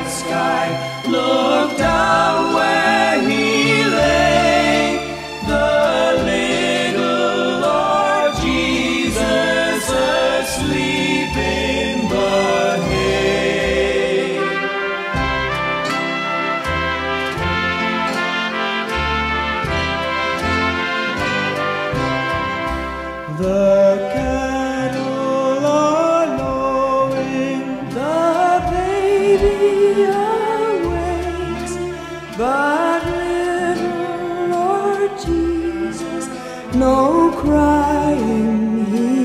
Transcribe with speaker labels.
Speaker 1: night sky, looked down where he lay. The little Lord Jesus asleep in the hay. The Jesus, no crying here.